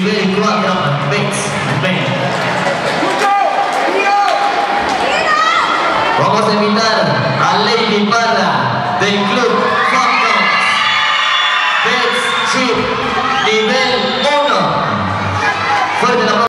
very good. Vamos a invitar a Lady Parra del club